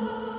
Oh.